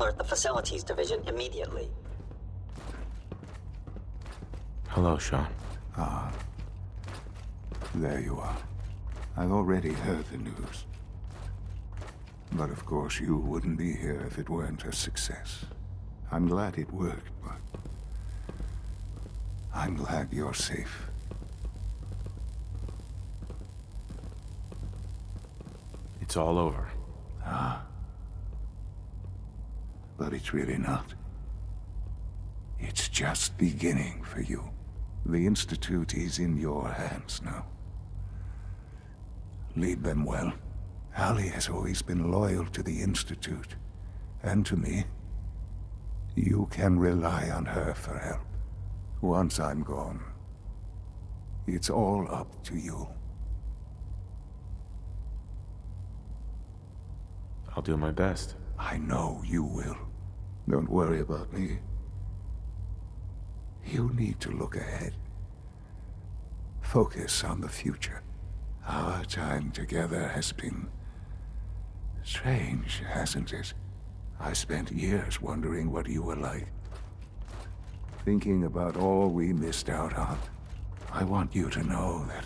Alert the facilities division immediately. Hello, Shaun. Ah. There you are. I've already heard the news. But of course, you wouldn't be here if it weren't a success. I'm glad it worked, but... I'm glad you're safe. It's all over. Ah. But it's really not. It's just beginning for you. The Institute is in your hands now. Lead them well. Allie has always been loyal to the Institute. And to me. You can rely on her for help. Once I'm gone, it's all up to you. I'll do my best. I know you will. Don't worry about me. You need to look ahead. Focus on the future. Our time together has been... strange, hasn't it? I spent years wondering what you were like. Thinking about all we missed out on. I want you to know that...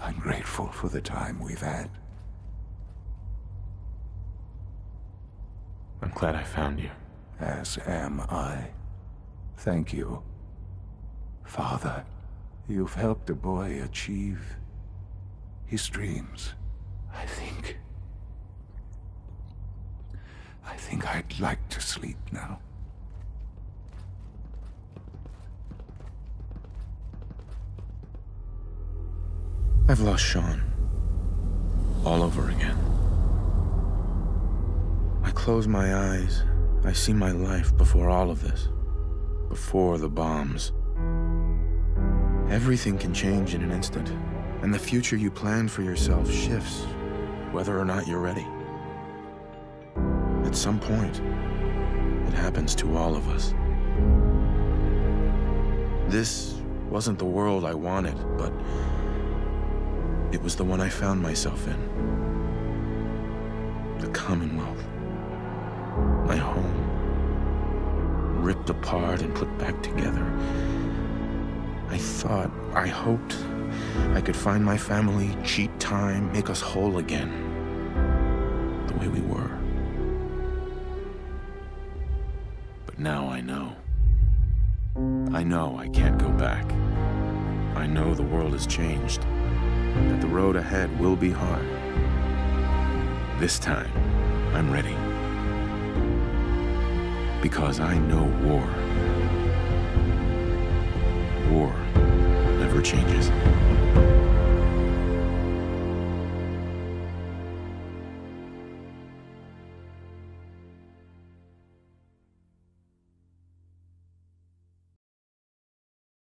I'm grateful for the time we've had. I'm glad I found you. As am I. Thank you. Father, you've helped a boy achieve his dreams. I think... I think I'd like to sleep now. I've lost Shaun. All over again. Close my eyes. I see my life before all of this. Before the bombs. Everything can change in an instant. And the future you plan for yourself shifts, whether or not you're ready. At some point, it happens to all of us. This wasn't the world I wanted, but it was the one I found myself in. The Commonwealth. Ripped apart and put back together. I thought, I hoped, I could find my family, cheat time, make us whole again. The way we were. But now I know. I know I can't go back. I know the world has changed. That the road ahead will be hard. This time, I'm ready. Because I know war. War never changes.